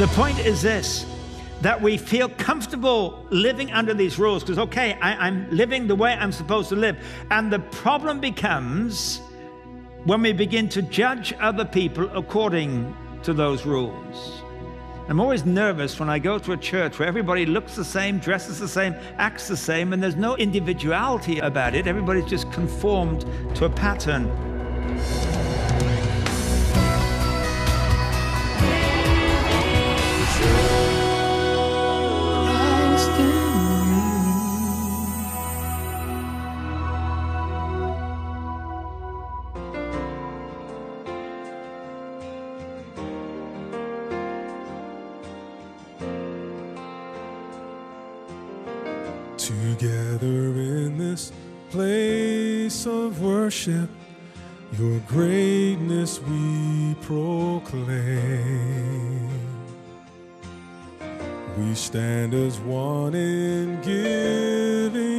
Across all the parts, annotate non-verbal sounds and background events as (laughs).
The point is this that we feel comfortable living under these rules because, okay, I, am living the way I'm supposed to live. And the problem becomes when we begin to judge other people according to those rules. I'm always nervous when I go to a church where everybody looks the same, dresses the same, acts the same, and there's no individuality about it. Everybody's just conformed to a pattern. Worship, your greatness we proclaim. We stand as one in giving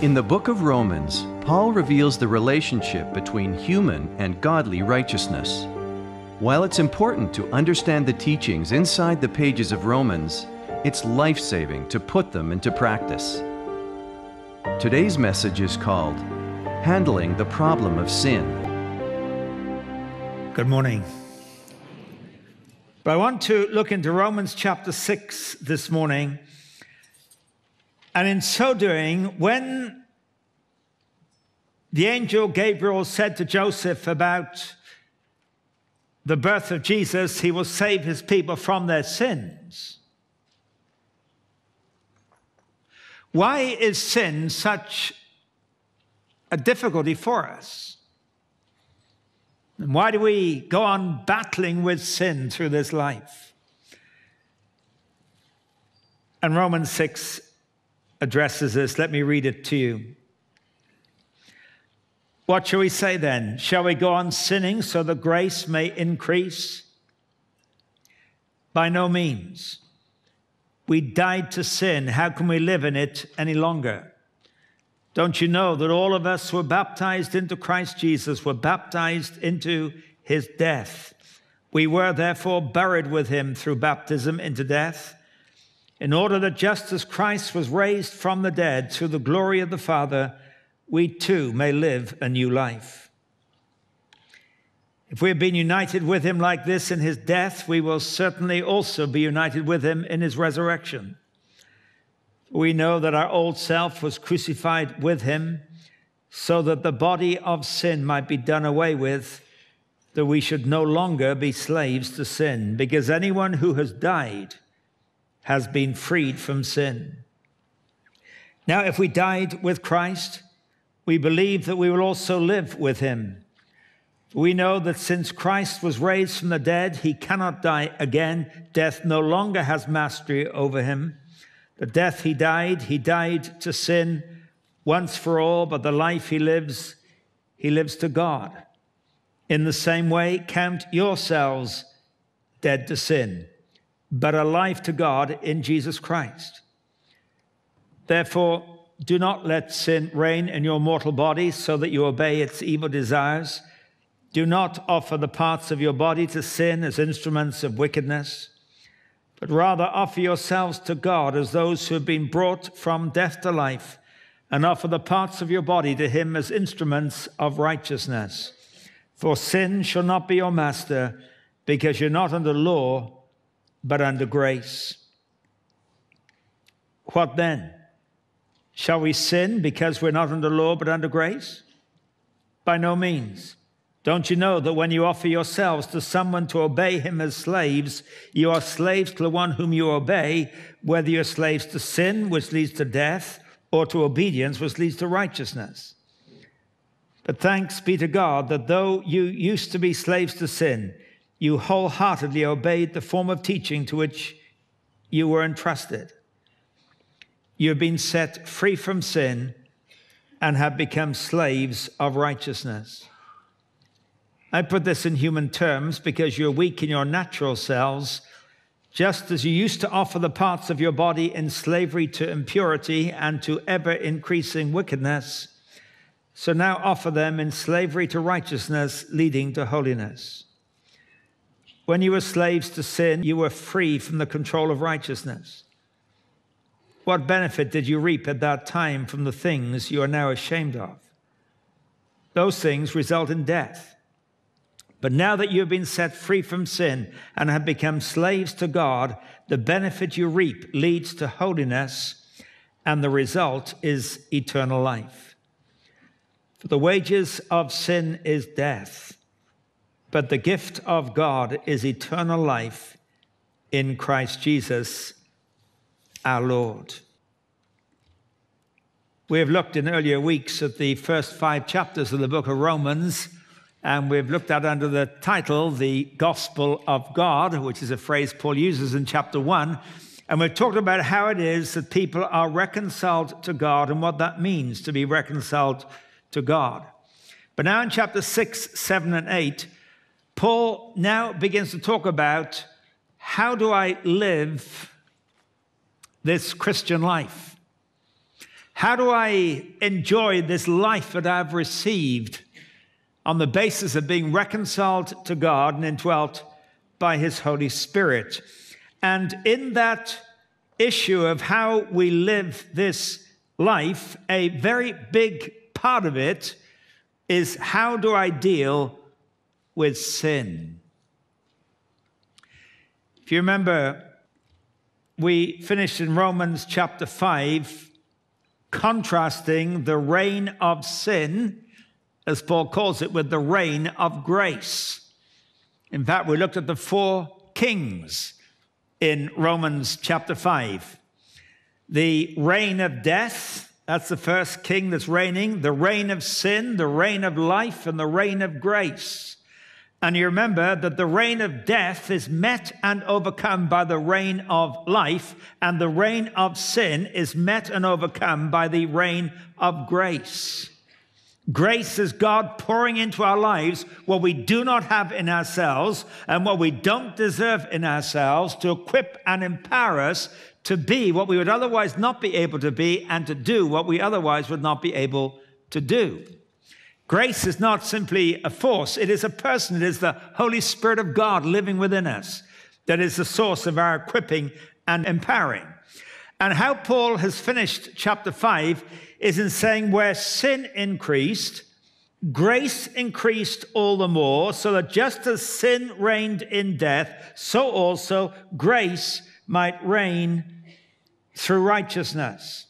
In the book of Romans, Paul reveals the relationship between human and godly righteousness. While it's important to understand the teachings inside the pages of Romans, it's life saving to put them into practice. Today's message is called Handling the Problem of Sin. Good morning. But I want to look into Romans chapter 6 this morning. And in so doing, when the angel Gabriel said to Joseph about the birth of Jesus, he will save his people from their sins. Why is sin such a difficulty for us? And why do we go on battling with sin through this life? And Romans 6 addresses this. Let me read it to you. What shall we say then? Shall we go on sinning so the grace may increase? By no means. We died to sin. How can we live in it any longer? Don't you know that all of us were baptized into Christ Jesus were baptized into his death? We were therefore buried with him through baptism into death, in order that just as Christ was raised from the dead through the glory of the Father, we too may live a new life. If we have been united with him like this in his death, we will certainly also be united with him in his resurrection. We know that our old self was crucified with him so that the body of sin might be done away with, that we should no longer be slaves to sin, because anyone who has died has been freed from sin. Now, if we died with Christ, we believe that we will also live with him. We know that since Christ was raised from the dead, he cannot die again. Death no longer has mastery over him. The death he died, he died to sin once for all, but the life he lives, he lives to God. In the same way, count yourselves dead to sin, but alive to God in Jesus Christ. Therefore, do not let sin reign in your mortal body so that you obey its evil desires. Do not offer the parts of your body to sin as instruments of wickedness, but rather offer yourselves to God as those who have been brought from death to life, and offer the parts of your body to Him as instruments of righteousness. For sin shall not be your master, because you're not under law, but under grace. What then? Shall we sin because we're not under law, but under grace? By no means. Don't you know that when you offer yourselves to someone to obey him as slaves, you are slaves to the one whom you obey, whether you're slaves to sin, which leads to death, or to obedience, which leads to righteousness? But thanks be to God that though you used to be slaves to sin, you wholeheartedly obeyed the form of teaching to which you were entrusted. You have been set free from sin and have become slaves of righteousness. I put this in human terms because you're weak in your natural selves, just as you used to offer the parts of your body in slavery to impurity and to ever increasing wickedness. So now offer them in slavery to righteousness, leading to holiness. When you were slaves to sin, you were free from the control of righteousness. What benefit did you reap at that time from the things you are now ashamed of? Those things result in death. But now that you have been set free from sin and have become slaves to God, the benefit you reap leads to holiness, and the result is eternal life. For the wages of sin is death, but the gift of God is eternal life in Christ Jesus our Lord. We have looked in earlier weeks at the first five chapters of the book of Romans and we've looked at under the title, the gospel of God, which is a phrase Paul uses in chapter one. And we've talked about how it is that people are reconciled to God and what that means to be reconciled to God. But now in chapter six, seven, and eight, Paul now begins to talk about how do I live this Christian life? How do I enjoy this life that I've received on the basis of being reconciled to God and indwelt by His Holy Spirit? And in that issue of how we live this life, a very big part of it is how do I deal with sin? If you remember, we finished in Romans chapter 5, contrasting the reign of sin, as Paul calls it, with the reign of grace. In fact, we looked at the four kings in Romans chapter 5. The reign of death, that's the first king that's reigning, the reign of sin, the reign of life, and the reign of grace. And you remember that the reign of death is met and overcome by the reign of life, and the reign of sin is met and overcome by the reign of grace. Grace is God pouring into our lives what we do not have in ourselves and what we don't deserve in ourselves to equip and empower us to be what we would otherwise not be able to be and to do what we otherwise would not be able to do. Grace is not simply a force, it is a person. It is the Holy Spirit of God living within us that is the source of our equipping and empowering. And how Paul has finished chapter 5 is in saying, where sin increased, grace increased all the more, so that just as sin reigned in death, so also grace might reign through righteousness.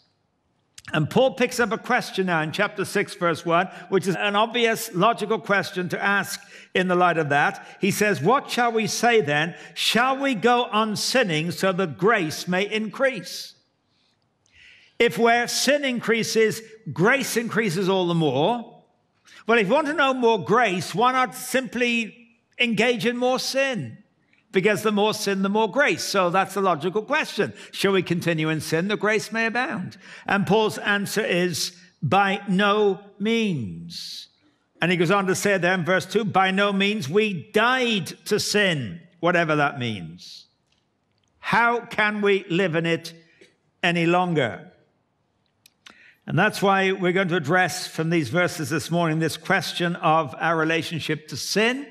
And Paul picks up a question now in chapter 6, verse 1, which is an obvious logical question to ask in the light of that. He says, What shall we say then? Shall we go on sinning so that grace may increase? If where sin increases, grace increases all the more. Well, if you want to know more grace, why not simply engage in more sin? Because the more sin, the more grace. So that's the logical question. Shall we continue in sin that grace may abound? And Paul's answer is by no means. And he goes on to say there in verse 2 by no means we died to sin, whatever that means. How can we live in it any longer? And that's why we're going to address from these verses this morning this question of our relationship to sin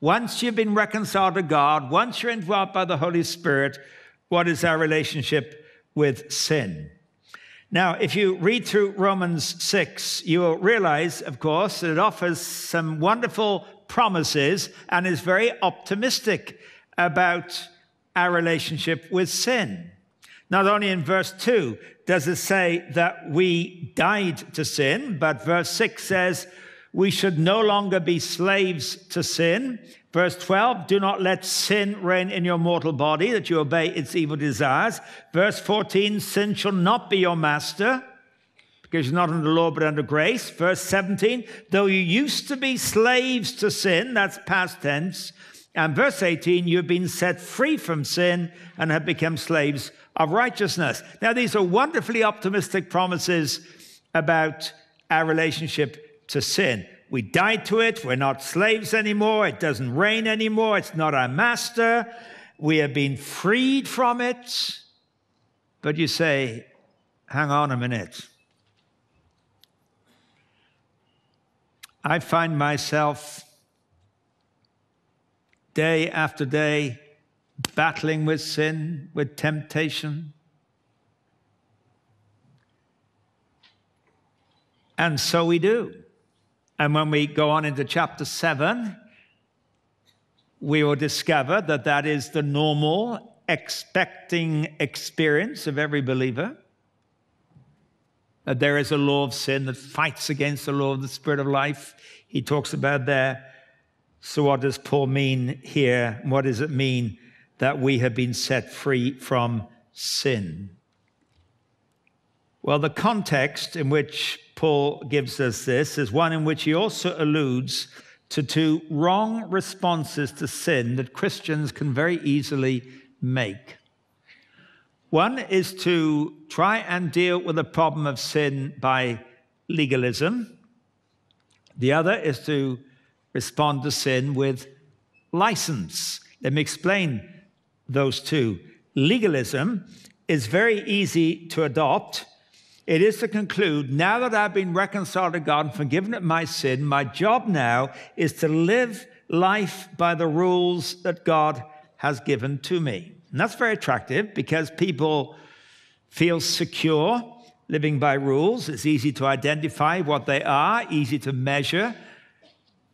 once you've been reconciled to God, once you're indwelt by the Holy Spirit, what is our relationship with sin? Now, if you read through Romans 6, you will realize, of course, that it offers some wonderful promises and is very optimistic about our relationship with sin. Not only in verse 2 does it say that we died to sin, but verse 6 says, we should no longer be slaves to sin. Verse 12, do not let sin reign in your mortal body, that you obey its evil desires. Verse 14, sin shall not be your master, because you're not under law but under grace. Verse 17, though you used to be slaves to sin, that's past tense. And verse 18, you've been set free from sin and have become slaves of righteousness. Now, these are wonderfully optimistic promises about our relationship to sin. We died to it. We're not slaves anymore. It doesn't reign anymore. It's not our master. We have been freed from it. But you say, hang on a minute. I find myself day after day battling with sin, with temptation. And so we do. And when we go on into chapter 7, we will discover that that is the normal, expecting experience of every believer. That there is a law of sin that fights against the law of the Spirit of life. He talks about there. So, what does Paul mean here? What does it mean that we have been set free from sin? Well, the context in which Paul gives us this is one in which he also alludes to two wrong responses to sin that Christians can very easily make. One is to try and deal with the problem of sin by legalism. The other is to respond to sin with license. Let me explain those two. Legalism is very easy to adopt it is to conclude now that I've been reconciled to God and forgiven of my sin, my job now is to live life by the rules that God has given to me. And that's very attractive because people feel secure living by rules. It's easy to identify what they are, easy to measure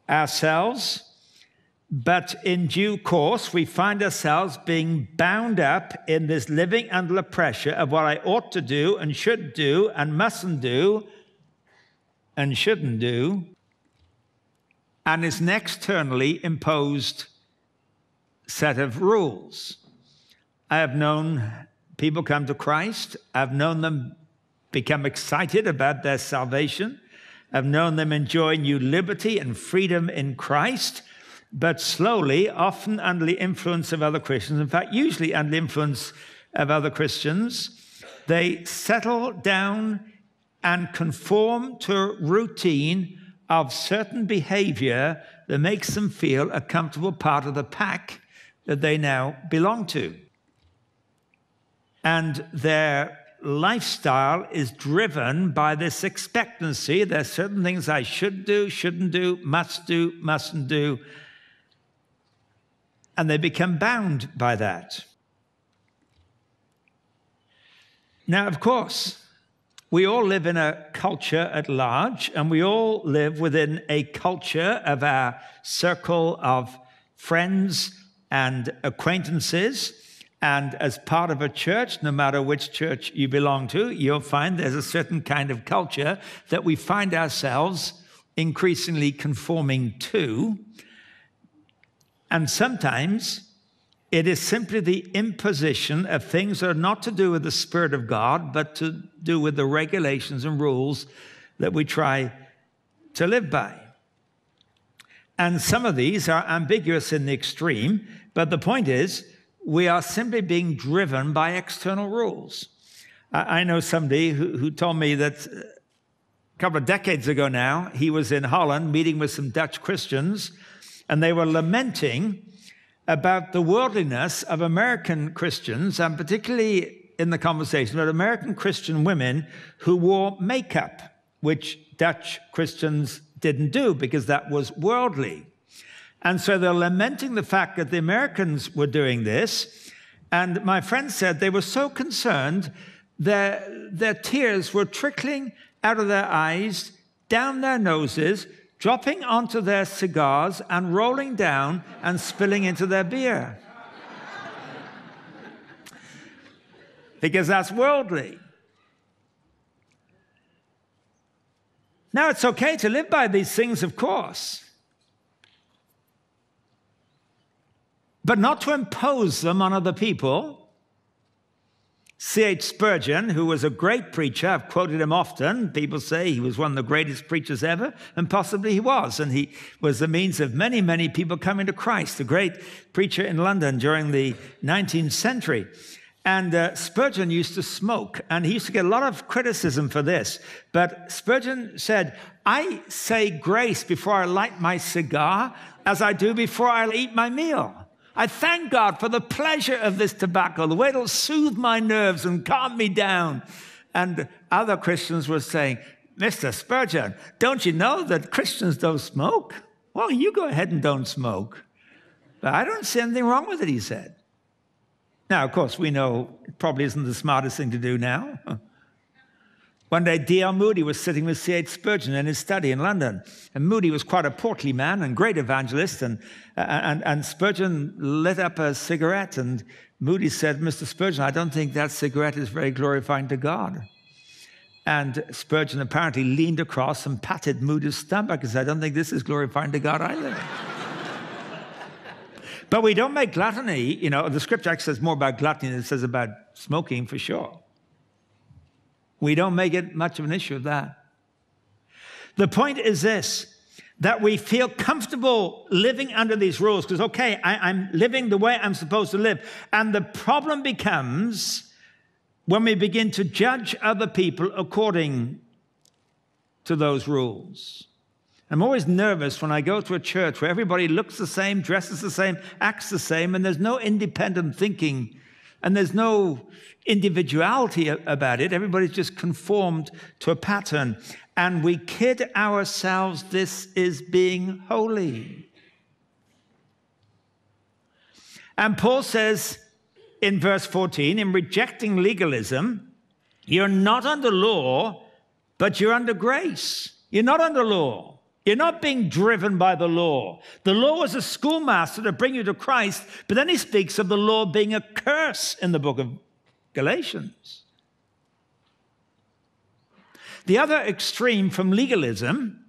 ourselves. But in due course, we find ourselves being bound up in this living under the pressure of what I ought to do and should do and mustn't do and shouldn't do. And it's an externally imposed set of rules. I have known people come to Christ, I've known them become excited about their salvation, I've known them enjoy new liberty and freedom in Christ but slowly, often under the influence of other Christians, in fact, usually under the influence of other Christians, they settle down and conform to a routine of certain behavior that makes them feel a comfortable part of the pack that they now belong to. And their lifestyle is driven by this expectancy. There's certain things I should do, shouldn't do, must do, mustn't do and they become bound by that. Now, of course, we all live in a culture at large, and we all live within a culture of our circle of friends and acquaintances. And as part of a church, no matter which church you belong to, you'll find there's a certain kind of culture that we find ourselves increasingly conforming to. And sometimes it is simply the imposition of things that are not to do with the Spirit of God, but to do with the regulations and rules that we try to live by. And some of these are ambiguous in the extreme, but the point is, we are simply being driven by external rules. I know somebody who, who told me that a couple of decades ago now, he was in Holland meeting with some Dutch Christians and they were lamenting about the worldliness of American Christians, and particularly in the conversation about American Christian women who wore makeup, which Dutch Christians didn't do because that was worldly. And so they're lamenting the fact that the Americans were doing this. And my friend said they were so concerned their, their tears were trickling out of their eyes, down their noses, dropping onto their cigars and rolling down and spilling into their beer. because that's worldly. Now, it's okay to live by these things, of course, but not to impose them on other people C.H. Spurgeon, who was a great preacher, I've quoted him often. People say he was one of the greatest preachers ever, and possibly he was. And he was the means of many, many people coming to Christ, a great preacher in London during the 19th century. And uh, Spurgeon used to smoke, and he used to get a lot of criticism for this. But Spurgeon said, I say grace before I light my cigar as I do before I eat my meal. I thank God for the pleasure of this tobacco, the way it'll soothe my nerves and calm me down. And other Christians were saying, Mr. Spurgeon, don't you know that Christians don't smoke? Well, you go ahead and don't smoke. But I don't see anything wrong with it, he said. Now, of course, we know it probably isn't the smartest thing to do now. (laughs) One day, D.L. Moody was sitting with C.H. Spurgeon in his study in London. And Moody was quite a portly man and great evangelist. And, uh, uh, and, and Spurgeon lit up a cigarette. And Moody said, Mr. Spurgeon, I don't think that cigarette is very glorifying to God. And Spurgeon apparently leaned across and patted Moody's stomach and said, I don't think this is glorifying to God either. (laughs) but we don't make gluttony, you know, the scripture actually says more about gluttony than it says about smoking for sure. We don't make it much of an issue of that. The point is this that we feel comfortable living under these rules because, okay, I, am living the way I'm supposed to live. And the problem becomes when we begin to judge other people according to those rules. I'm always nervous when I go to a church where everybody looks the same, dresses the same, acts the same, and there's no independent thinking And there's no individuality about it. Everybody's just conformed to a pattern. And we kid ourselves this is being holy. And Paul says in verse 14, in rejecting legalism, you're not under law, but you're under grace. You're not under law. You're not being driven by the law. The law is a schoolmaster to bring you to Christ, but then he speaks of the law being a curse in the book of Galatians. The other extreme from legalism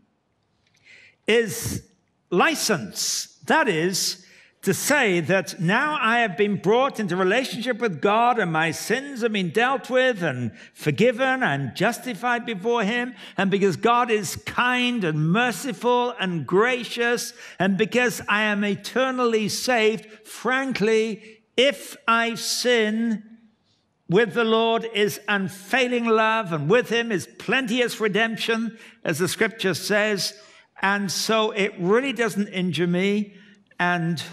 is license. That is, to say that now I have been brought into relationship with God and my sins have been dealt with and forgiven and justified before Him. And because God is kind and merciful and gracious, and because I am eternally saved, frankly, if I sin, with the Lord is unfailing love, and with Him is plenteous redemption, as the scripture says. And so it really doesn't injure me. And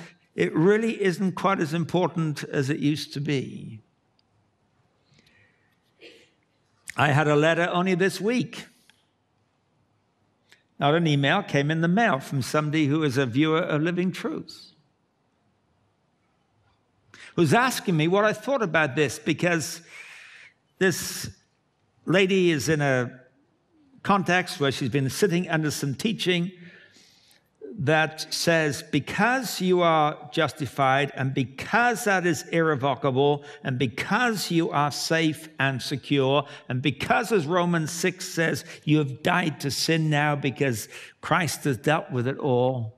it really isn't quite as important as it used to be. I had a letter only this week. Not an email, came in the mail from somebody who is a viewer of Living Truth. Who's asking me what I thought about this because this lady is in a context where she's been sitting under some teaching that says, because you are justified and because that is irrevocable and because you are safe and secure and because, as Romans 6 says, you have died to sin now because Christ has dealt with it all,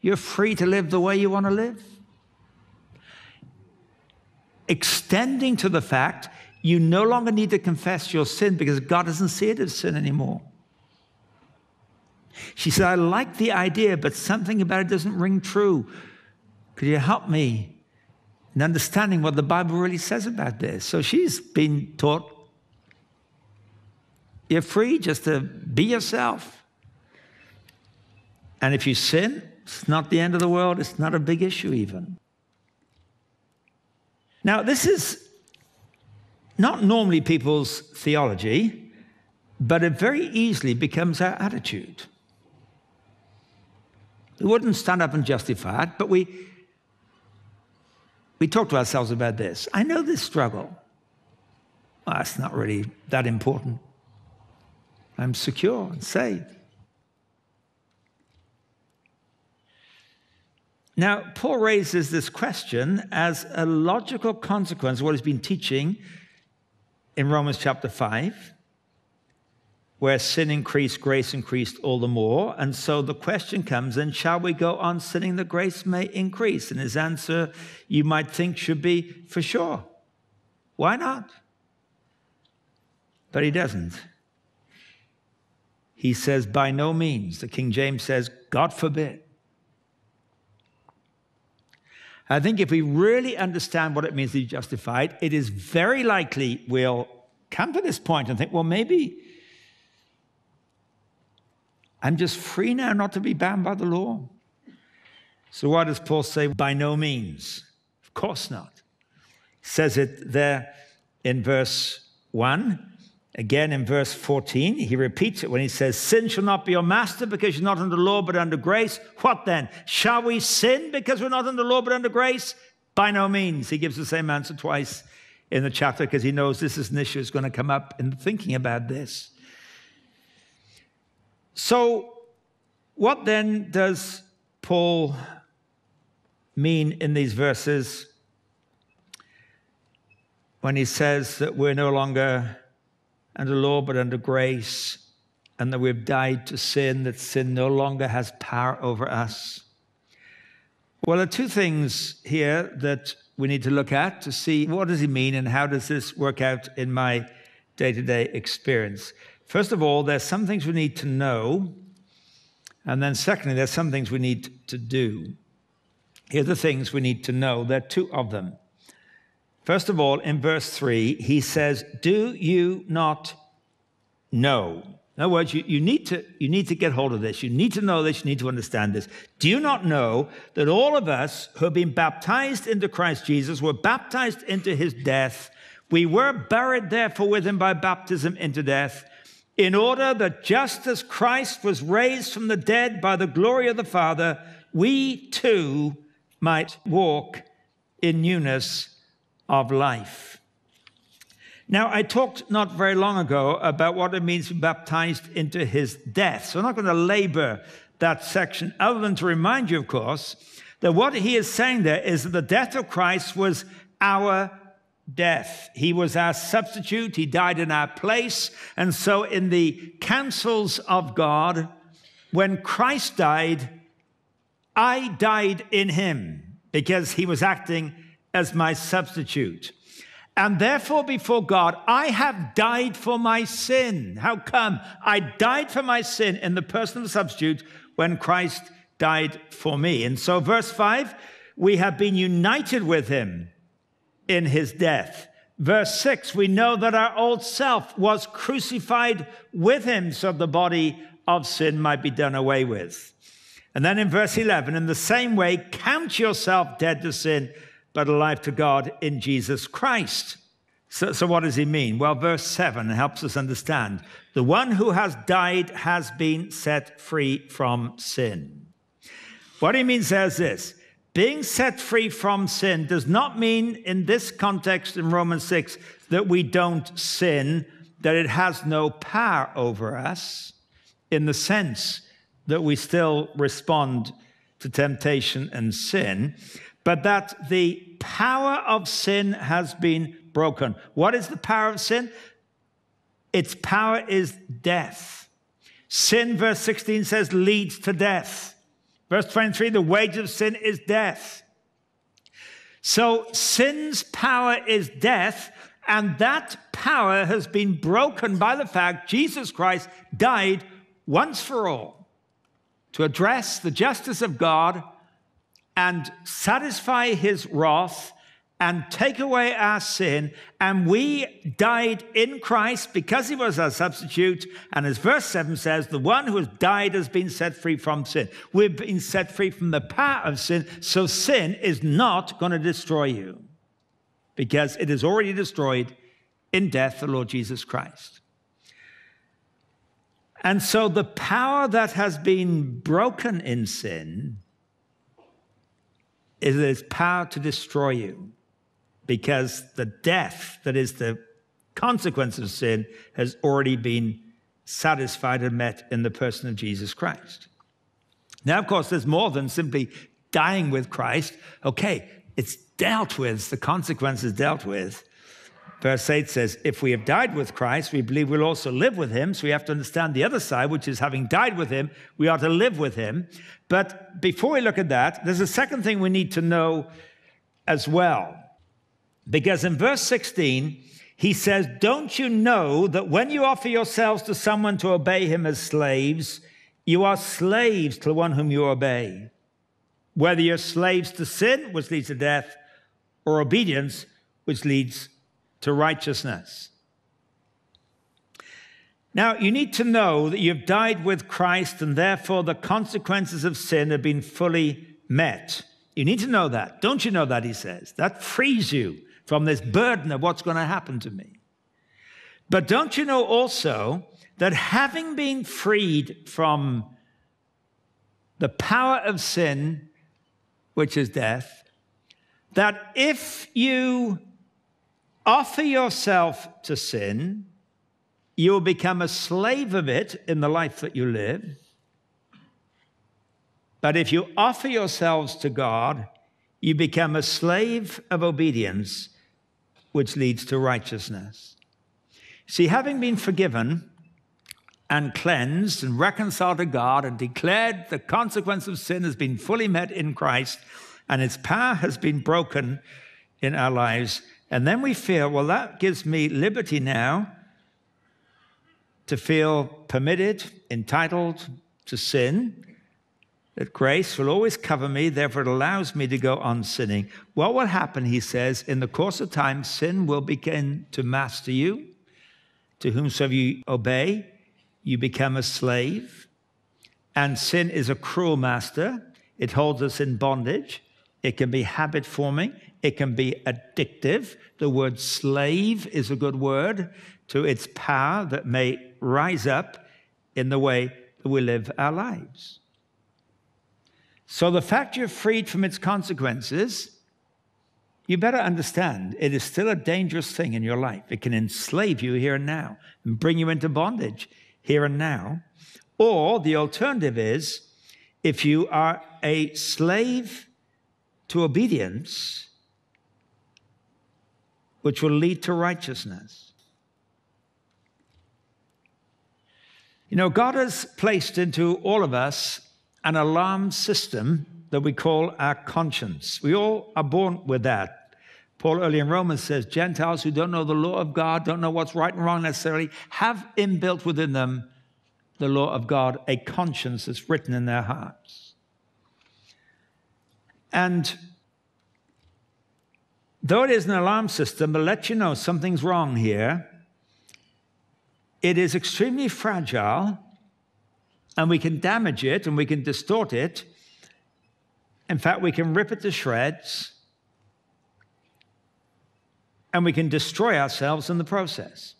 you're free to live the way you want to live. Extending to the fact you no longer need to confess your sin because God doesn't see it as sin anymore. She said, I like the idea, but something about it doesn't ring true. Could you help me in understanding what the Bible really says about this? So she's been taught you're free just to be yourself. And if you sin, it's not the end of the world, it's not a big issue, even. Now, this is not normally people's theology, but it very easily becomes our attitude. We wouldn't stand up and justify it, but we, we talk to ourselves about this. I know this struggle. Well, that's not really that important. I'm secure and safe. Now, Paul raises this question as a logical consequence of what he's been teaching in Romans chapter 5 where sin increased, grace increased all the more. And so the question comes then, shall we go on sinning that grace may increase? And his answer, you might think, should be for sure. Why not? But he doesn't. He says, by no means. The King James says, God forbid. I think if we really understand what it means to be justified, it is very likely we'll come to this point and think, well, maybe I'm just free now not to be bound by the law. So, why does Paul say? By no means. Of course not. Says it there in verse 1. Again in verse 14, he repeats it when he says, Sin shall not be your master because you're not under law but under grace. What then? Shall we sin because we're not under law but under grace? By no means. He gives the same answer twice in the chapter because he knows this is an issue that's going to come up in thinking about this. So, what then does Paul mean in these verses when he says that we're no longer under law but under grace and that we've died to sin, that sin no longer has power over us? Well, there are two things here that we need to look at to see what does he mean and how does this work out in my day-to-day experience. First of all, there's some things we need to know. And then, secondly, there's some things we need to do. Here are the things we need to know. There are two of them. First of all, in verse 3, he says, Do you not know? In other words, you, you, need to, you need to get hold of this. You need to know this. You need to understand this. Do you not know that all of us who have been baptized into Christ Jesus were baptized into his death? We were buried, therefore, with him by baptism into death, in order that just as Christ was raised from the dead by the glory of the Father, we too might walk in newness of life. Now, I talked not very long ago about what it means to be baptized into his death. So I'm not going to labor that section, other than to remind you, of course, that what he is saying there is that the death of Christ was our death. He was our substitute, he died in our place. And so, in the counsels of God, when Christ died, I died in him because he was acting as my substitute. And therefore, before God, I have died for my sin. How come? I died for my sin in the person of the substitute when Christ died for me. And so, verse 5, we have been united with him in his death. Verse 6, we know that our old self was crucified with him so the body of sin might be done away with. And then in verse 11, in the same way, count yourself dead to sin but alive to God in Jesus Christ. So, so, what does he mean? Well, verse 7 helps us understand. The one who has died has been set free from sin. What he means is this being set free from sin does not mean, in this context in Romans 6, that we don't sin, that it has no power over us, in the sense that we still respond to temptation and sin but that the power of sin has been broken. What is the power of sin? Its power is death. Sin, verse 16 says, leads to death. Verse 23, the wage of sin is death. So sin's power is death, and that power has been broken by the fact Jesus Christ died once for all to address the justice of God and satisfy his wrath and take away our sin. And we died in Christ because he was our substitute. And as verse 7 says, the one who has died has been set free from sin. We've been set free from the power of sin. So sin is not going to destroy you because it is already destroyed in death, the Lord Jesus Christ. And so the power that has been broken in sin is its power to destroy you because the death that is the consequence of sin has already been satisfied and met in the person of Jesus Christ. Now, of course, there's more than simply dying with Christ. Okay, it's dealt with, the consequence is dealt with. Verse 8 says, If we have died with Christ, we believe we'll also live with him. So we have to understand the other side, which is having died with him, we are to live with him. But before we look at that, there's a second thing we need to know as well. Because in verse 16, he says, Don't you know that when you offer yourselves to someone to obey him as slaves, you are slaves to the one whom you obey? Whether you're slaves to sin, which leads to death, or obedience, which leads to righteousness. Now, you need to know that you've died with Christ and therefore the consequences of sin have been fully met. You need to know that. Don't you know that, he says? That frees you from this burden of what's going to happen to me. But don't you know also that having been freed from the power of sin, which is death, that if you offer yourself to sin, you will become a slave of it in the life that you live. But if you offer yourselves to God, you become a slave of obedience, which leads to righteousness. See, having been forgiven and cleansed and reconciled to God and declared the consequence of sin has been fully met in Christ and its power has been broken in our lives, and then we feel, well, that gives me liberty now to feel permitted, entitled to sin, that grace will always cover me, therefore it allows me to go on sinning. What will happen, he says, in the course of time, sin will begin to master you, to whomsoever you obey, you become a slave. And sin is a cruel master. It holds us in bondage. It can be habit forming. It can be addictive. The word slave is a good word to its power that may rise up in the way that we live our lives. So the fact you're freed from its consequences, you better understand it is still a dangerous thing in your life. It can enslave you here and now and bring you into bondage here and now. Or the alternative is if you are a slave to obedience, which will lead to righteousness. You know, God has placed into all of us an alarm system that we call our conscience. We all are born with that. Paul early in Romans says Gentiles who don't know the law of God, don't know what's right and wrong necessarily, have inbuilt within them the law of God, a conscience that's written in their hearts. And though it is an alarm system that lets you know something's wrong here, it is extremely fragile and we can damage it and we can distort it. In fact, we can rip it to shreds and we can destroy ourselves in the process.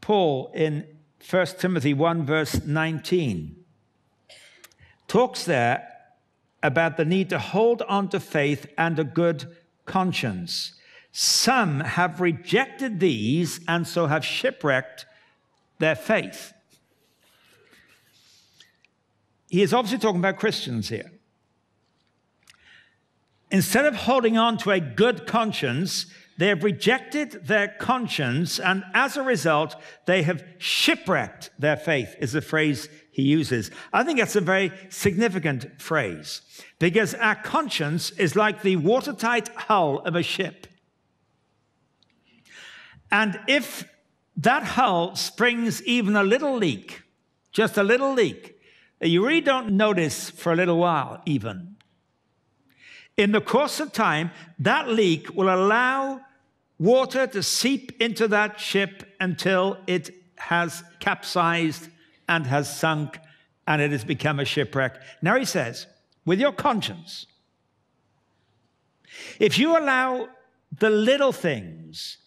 Paul in 1 Timothy 1, verse 19, talks there about the need to hold on to faith and a good conscience. Some have rejected these and so have shipwrecked their faith. He is obviously talking about Christians here. Instead of holding on to a good conscience, they have rejected their conscience, and as a result, they have shipwrecked their faith, is the phrase he uses. I think that's a very significant phrase because our conscience is like the watertight hull of a ship. And if that hull springs even a little leak, just a little leak, you really don't notice for a little while, even. In the course of time, that leak will allow water to seep into that ship until it has capsized and has sunk and it has become a shipwreck. Now he says, with your conscience, if you allow the little things,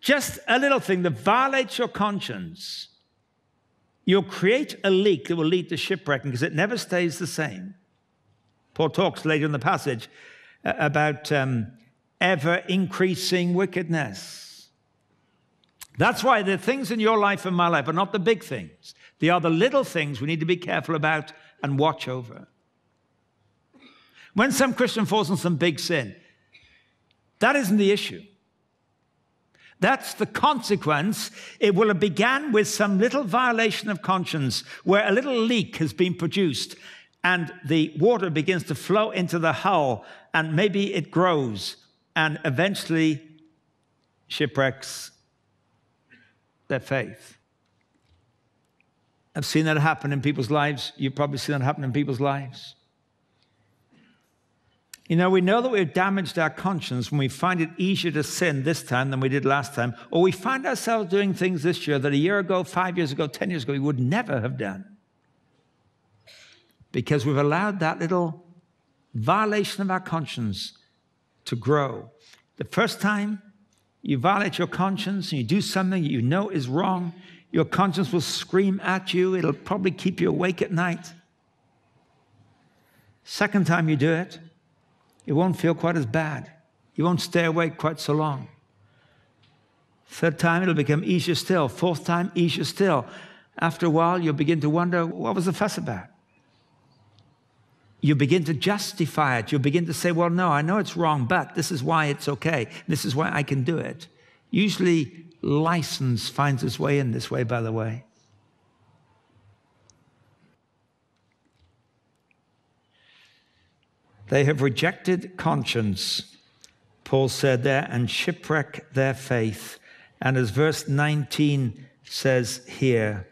just a little thing that violates your conscience, you'll create a leak that will lead to shipwrecking because it never stays the same. Paul talks later in the passage uh, about um, ever increasing wickedness. That's why the things in your life and my life are not the big things. They are the little things we need to be careful about and watch over. When some Christian falls in some big sin, that isn't the issue. That's the consequence. It will have began with some little violation of conscience where a little leak has been produced and the water begins to flow into the hull and maybe it grows and eventually shipwrecks their faith. I've seen that happen in people's lives. You've probably seen that happen in people's lives. You know, we know that we've damaged our conscience when we find it easier to sin this time than we did last time, or we find ourselves doing things this year that a year ago, five years ago, 10 years ago, we would never have done. Because we've allowed that little violation of our conscience to grow. The first time you violate your conscience and you do something you know is wrong, your conscience will scream at you. It'll probably keep you awake at night. Second time you do it, it won't feel quite as bad. You won't stay awake quite so long. Third time, it'll become easier still. Fourth time, easier still. After a while, you'll begin to wonder what was the fuss about? you begin to justify it. You begin to say, well, no, I know it's wrong, but this is why it's okay. This is why I can do it. Usually, license finds its way in this way, by the way. They have rejected conscience, Paul said there, and shipwreck their faith. And as verse 19 says here,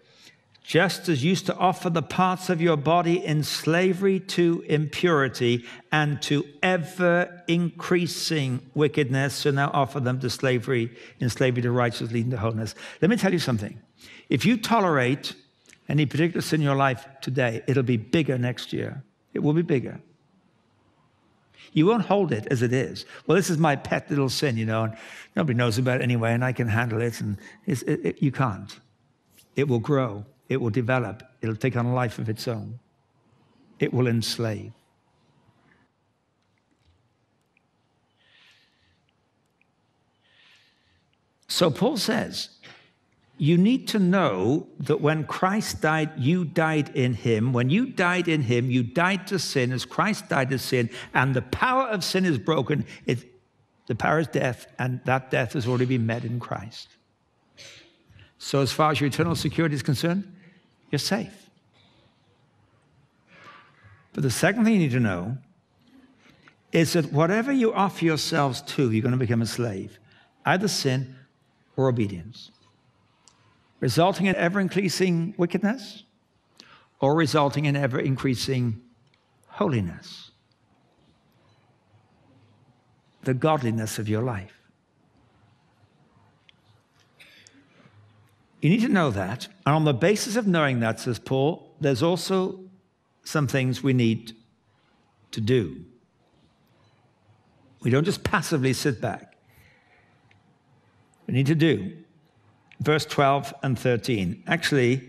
just as used to offer the parts of your body in slavery to impurity and to ever increasing wickedness, so now offer them to slavery, in slavery to righteousness, leading to holiness. Let me tell you something. If you tolerate any particular sin in your life today, it'll be bigger next year. It will be bigger. You won't hold it as it is. Well, this is my pet little sin, you know, and nobody knows about it anyway, and I can handle it. And it, it, you can't. It will grow, it will develop, it'll take on a life of its own, it will enslave. So Paul says, you need to know that when Christ died, you died in him. When you died in him, you died to sin as Christ died to sin, and the power of sin is broken. It, the power is death, and that death has already been met in Christ. So, as far as your eternal security is concerned, you're safe. But the second thing you need to know is that whatever you offer yourselves to, you're going to become a slave, either sin or obedience resulting in ever increasing wickedness or resulting in ever increasing holiness. The godliness of your life. You need to know that. And on the basis of knowing that, says Paul, there's also some things we need to do. We don't just passively sit back. We need to do verse 12 and 13. Actually,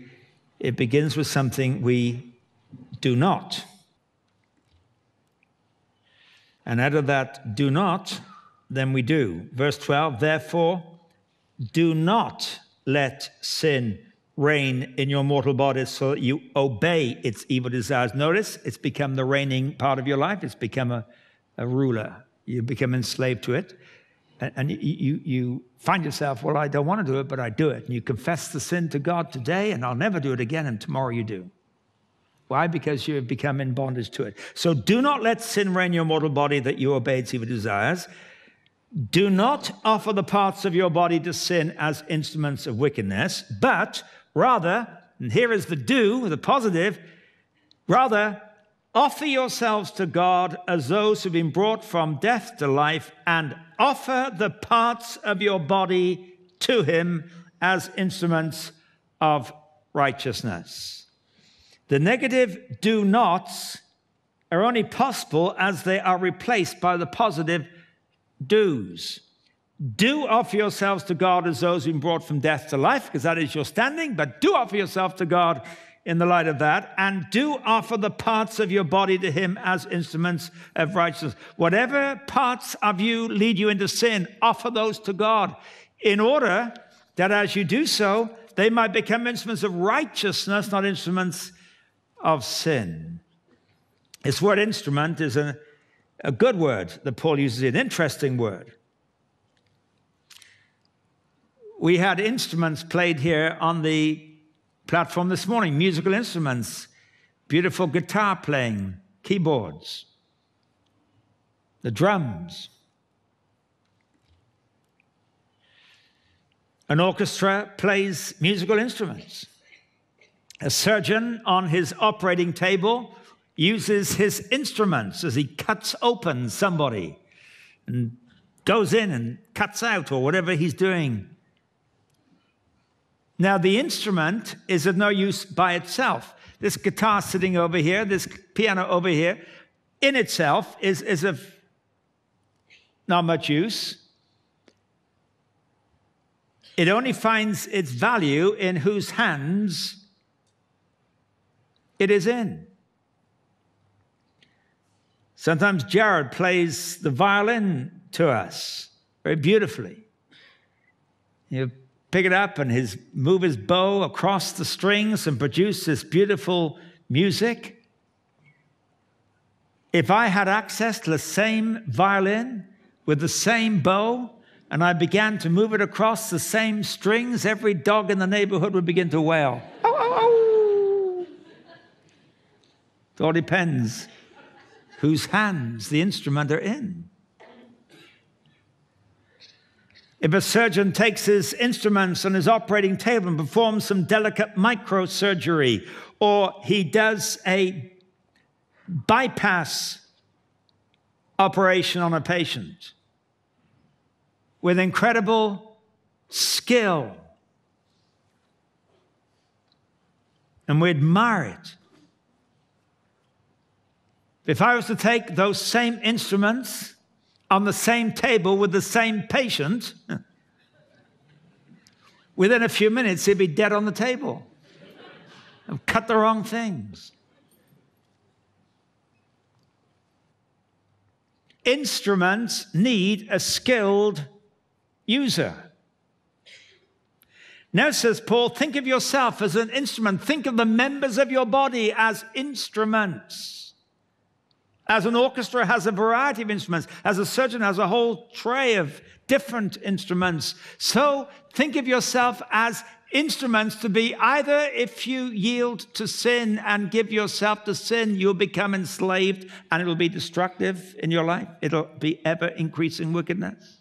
it begins with something we do not. And out of that do not, then we do. Verse 12, therefore, do not let sin reign in your mortal bodies so that you obey its evil desires. Notice it's become the reigning part of your life, it's become a, a ruler. You become enslaved to it and, you, you, find yourself, well, I don't want to do it, but I do it. And you confess the sin to God today, and I'll never do it again, and tomorrow you do. Why? Because you have become in bondage to it. So do not let sin reign your mortal body that you obey its evil desires. Do not offer the parts of your body to sin as instruments of wickedness, but rather, and here is the do, the positive, rather Offer yourselves to God as those who've been brought from death to life, and offer the parts of your body to Him as instruments of righteousness. The negative do nots are only possible as they are replaced by the positive do's. Do offer yourselves to God as those who've been brought from death to life, because that is your standing, but do offer yourself to God in the light of that, and do offer the parts of your body to Him as instruments of righteousness. Whatever parts of you lead you into sin, offer those to God in order that as you do so, they might become instruments of righteousness, not instruments of sin. This word instrument is a, a good word that Paul uses, an interesting word. We had instruments played here on the platform this morning musical instruments, beautiful guitar playing, keyboards, the drums. An orchestra plays musical instruments. A surgeon on his operating table uses his instruments as he cuts open somebody and goes in and cuts out or whatever he's doing. Now, the instrument is of no use by itself. This guitar sitting over here, this piano over here, in itself is, is of not much use. It only finds its value in whose hands it is in. Sometimes Jared plays the violin to us very beautifully. You pick it up and his move his bow across the strings and produce this beautiful music. If I had access to the same violin with the same bow, and I began to move it across the same strings, every dog in the neighborhood would begin to wail. Oh, oh, oh. It all depends whose hands the instrument are in. If a surgeon takes his instruments on his operating table and performs some delicate microsurgery, or he does a bypass operation on a patient with incredible skill, and we admire it. If I was to take those same instruments on the same table with the same patient, (laughs) within a few minutes he'd be dead on the table. I've cut the wrong things. Instruments need a skilled user. Now, says Paul, think of yourself as an instrument. Think of the members of your body as instruments. As an orchestra has a variety of instruments, as a surgeon has a whole tray of different instruments. So think of yourself as instruments to be either if you yield to sin and give yourself to sin, you'll become enslaved and it'll be destructive in your life. It'll be ever increasing wickedness.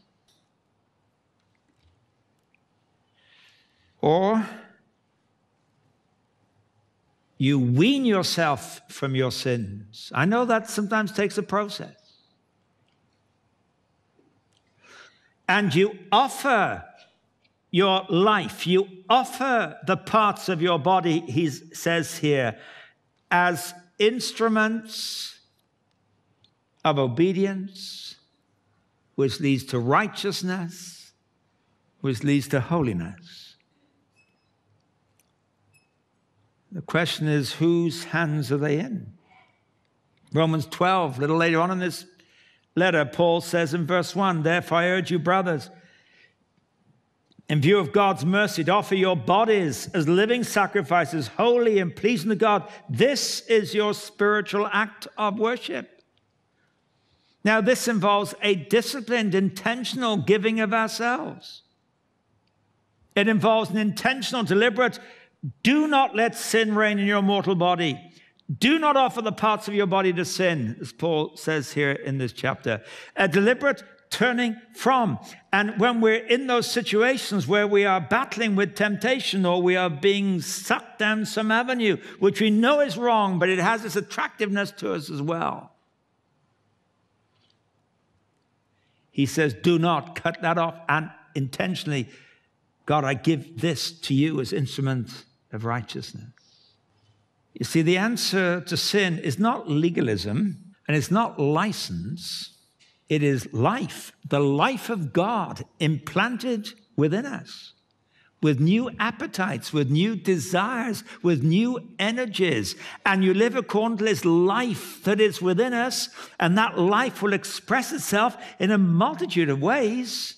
Or you wean yourself from your sins. I know that sometimes takes a process. And you offer your life, you offer the parts of your body, he says here, as instruments of obedience, which leads to righteousness, which leads to holiness. The question is, whose hands are they in? Romans 12, a little later on in this letter, Paul says in verse 1 Therefore, I urge you, brothers, in view of God's mercy, to offer your bodies as living sacrifices, holy and pleasing to God. This is your spiritual act of worship. Now, this involves a disciplined, intentional giving of ourselves. It involves an intentional, deliberate do not let sin reign in your mortal body. Do not offer the parts of your body to sin, as Paul says here in this chapter. A deliberate turning from. And when we're in those situations where we are battling with temptation or we are being sucked down some avenue, which we know is wrong, but it has its attractiveness to us as well. He says, do not cut that off and intentionally, God, I give this to you as instrument of righteousness. You see, the answer to sin is not legalism and it's not license, it is life, the life of God implanted within us with new appetites, with new desires, with new energies. And you live according to this life that is within us, and that life will express itself in a multitude of ways.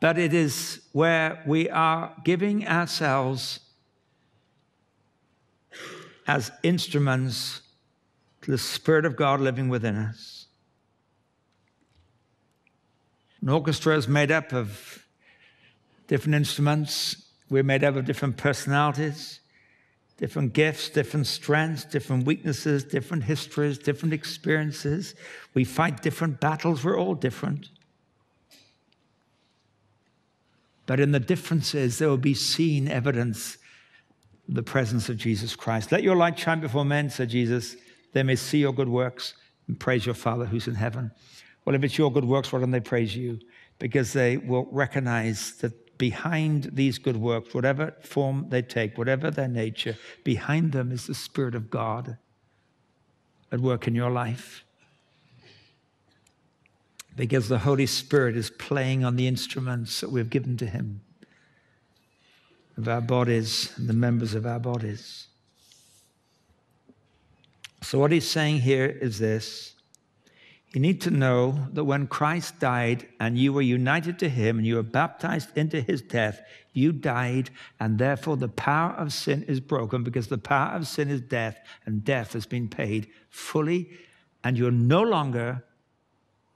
But it is where we are giving ourselves as instruments to the Spirit of God living within us. An orchestra is made up of different instruments. We're made up of different personalities, different gifts, different strengths, different weaknesses, different histories, different experiences. We fight different battles. We're all different. But in the differences, there will be seen evidence of the presence of Jesus Christ. Let your light shine before men, said Jesus. They may see your good works and praise your Father who's in heaven. Well, if it's your good works, why don't they praise you? Because they will recognize that behind these good works, whatever form they take, whatever their nature, behind them is the Spirit of God at work in your life because the Holy Spirit is playing on the instruments that we've given to Him of our bodies and the members of our bodies. So, what he's saying here is this you need to know that when Christ died and you were united to Him and you were baptized into His death, you died, and therefore the power of sin is broken because the power of sin is death, and death has been paid fully, and you're no longer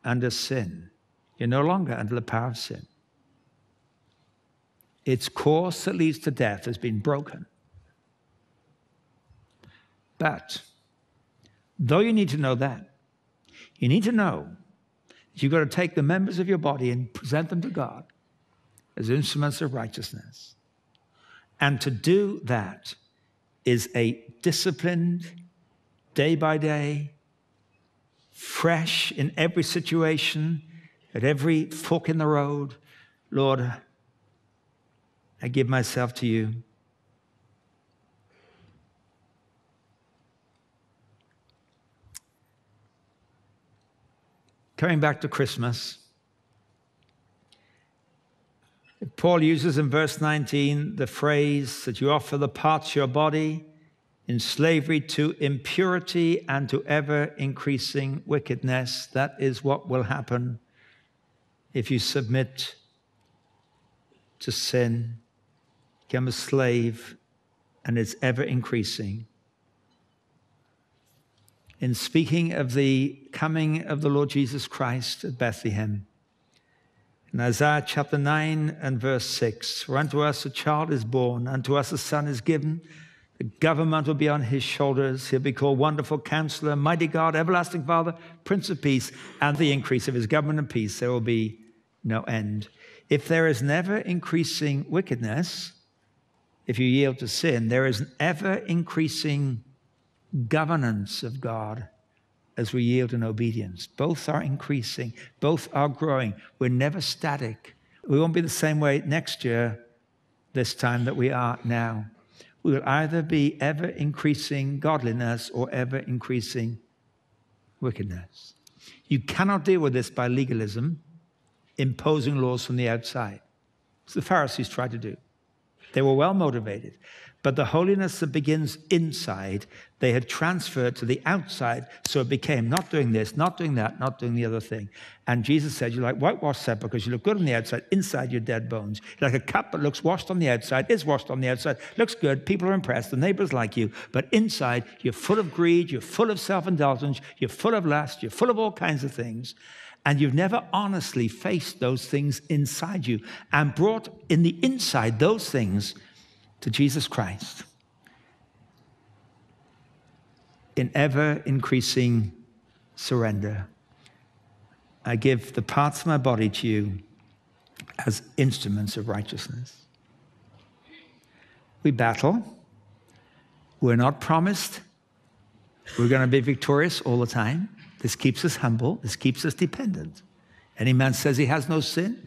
under sin. You're no longer under the power of sin. Its course that leads to death has been broken. But though you need to know that, you need to know that you've got to take the members of your body and present them to God as instruments of righteousness. And to do that is a disciplined, day by day, fresh in every situation, at every fork in the road. Lord, I give myself to you. Coming back to Christmas, Paul uses in verse 19 the phrase that you offer the parts of your body in slavery to impurity and to ever increasing wickedness. That is what will happen if you submit to sin, become a slave, and it's ever increasing. In speaking of the coming of the Lord Jesus Christ at Bethlehem, in Isaiah chapter 9 and verse 6 For unto us a child is born, unto us a son is given. The government will be on his shoulders. He'll be called Wonderful Counselor, Mighty God, Everlasting Father, Prince of Peace, and the increase of his government and peace. There will be no end. If there is never increasing wickedness, if you yield to sin, there is an ever increasing governance of God as we yield in obedience. Both are increasing, both are growing. We're never static. We won't be the same way next year, this time that we are now. We will either be ever increasing godliness or ever increasing wickedness. You cannot deal with this by legalism, imposing laws from the outside. It's the Pharisees tried to do. They were well motivated. But the holiness that begins inside, they had transferred to the outside. So it became not doing this, not doing that, not doing the other thing. And Jesus said, You're like whitewashed sepulchre because you look good on the outside, inside you're dead bones. You're like a cup that looks washed on the outside, is washed on the outside, looks good, people are impressed, the neighbors like you. But inside, you're full of greed, you're full of self indulgence, you're full of lust, you're full of all kinds of things and you've never honestly faced those things inside you and brought in the inside those things to Jesus Christ in ever increasing surrender. I give the parts of my body to you as instruments of righteousness. We battle. We're not promised we're going to be victorious all the time. This keeps us humble. This keeps us dependent. Any man says he has no sin,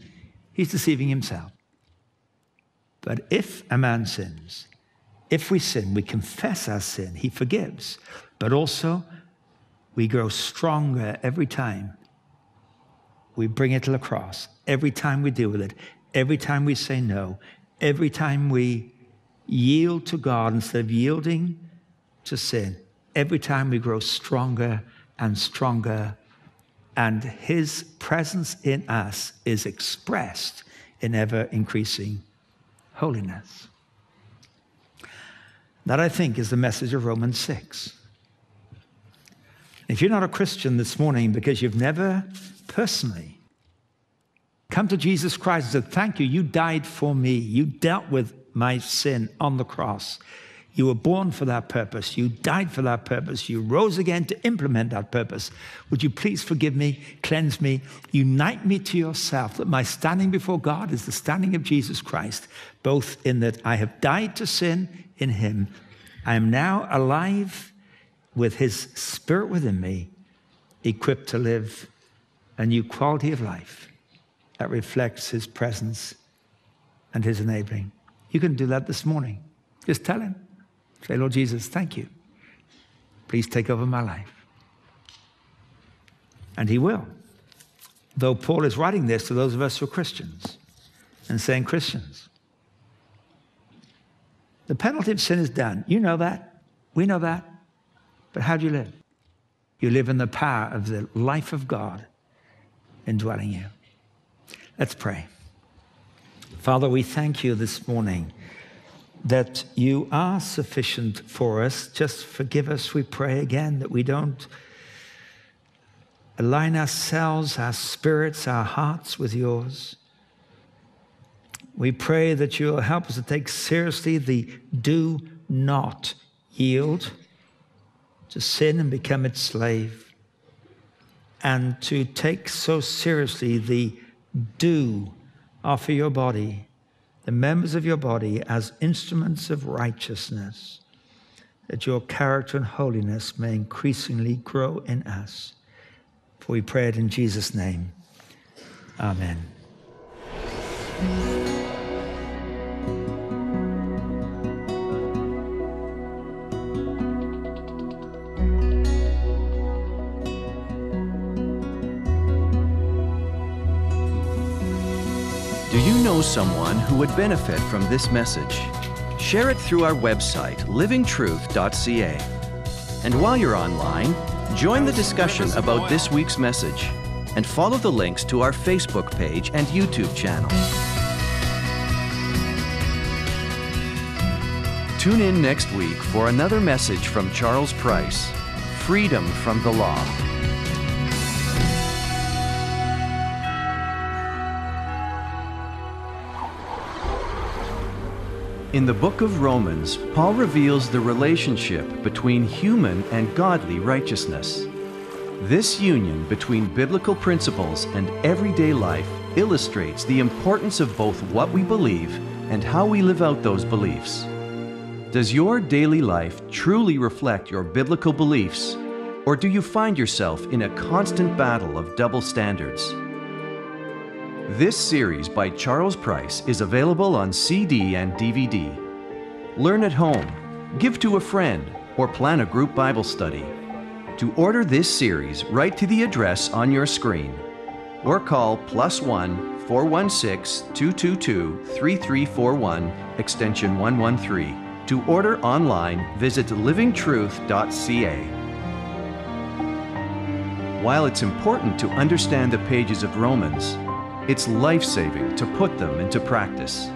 he's deceiving himself. But if a man sins, if we sin, we confess our sin, he forgives. But also, we grow stronger every time we bring it to the cross, every time we deal with it, every time we say no, every time we yield to God instead of yielding to sin, every time we grow stronger and stronger, and His presence in us is expressed in ever increasing holiness. That, I think, is the message of Romans 6. If you're not a Christian this morning because you've never personally come to Jesus Christ and said, Thank you, you died for me, you dealt with my sin on the cross. You were born for that purpose. You died for that purpose. You rose again to implement that purpose. Would you please forgive me, cleanse me, unite me to yourself, that my standing before God is the standing of Jesus Christ, both in that I have died to sin in Him. I am now alive with His Spirit within me, equipped to live a new quality of life that reflects His presence and His enabling. You can do that this morning. Just tell Him. Say, Lord Jesus, thank you. Please take over my life. And he will. Though Paul is writing this to those of us who are Christians and saying, Christians, the penalty of sin is done. You know that. We know that. But how do you live? You live in the power of the life of God indwelling you. Let's pray. Father, we thank you this morning that you are sufficient for us. Just forgive us, we pray again, that we don't align ourselves, our spirits, our hearts with yours. We pray that you'll help us to take seriously the do not yield to sin and become its slave, and to take so seriously the do offer your body the members of your body as instruments of righteousness, that your character and holiness may increasingly grow in us. For we pray it in Jesus' name. Amen. Someone who would benefit from this message, share it through our website, livingtruth.ca. And while you're online, join the discussion about this week's message and follow the links to our Facebook page and YouTube channel. Tune in next week for another message from Charles Price Freedom from the Law. In the book of Romans, Paul reveals the relationship between human and godly righteousness. This union between biblical principles and everyday life illustrates the importance of both what we believe and how we live out those beliefs. Does your daily life truly reflect your biblical beliefs, or do you find yourself in a constant battle of double standards? This series by Charles Price is available on CD and DVD. Learn at home, give to a friend, or plan a group Bible study. To order this series, write to the address on your screen or call plus 1 416 222 3341 extension 113. To order online, visit livingtruth.ca. While it's important to understand the pages of Romans, it's life saving to put them into practice.